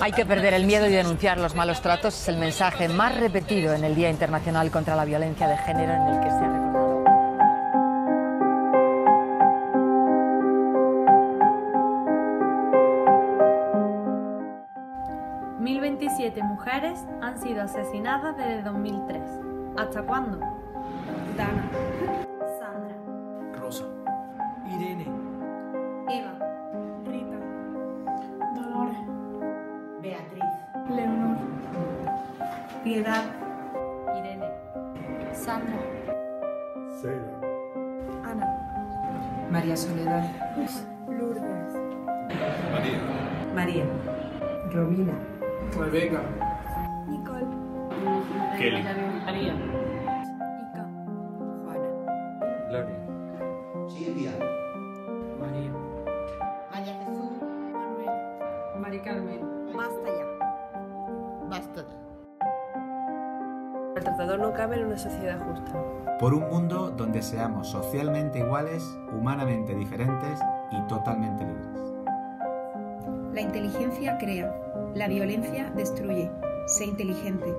Hay que perder el miedo y denunciar los malos tratos. Es el mensaje más repetido en el Día Internacional contra la Violencia de Género en el que se ha recordado. 1.027 mujeres han sido asesinadas desde 2003. ¿Hasta cuándo? Dana. Piedad. Irene. Sandra. Cela. Ana. María Soledad. Lourdes. María. María. Romina. Rebeca. Nicole. Kelly. María. Ica. Juana. Gloria. Silvia. María. María Jesús. Manuel. Mari Carmen. Basta ya. Basta. El tratador no cabe en una sociedad justa. Por un mundo donde seamos socialmente iguales, humanamente diferentes y totalmente libres. La inteligencia crea, la violencia destruye. Sé inteligente.